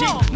cheap.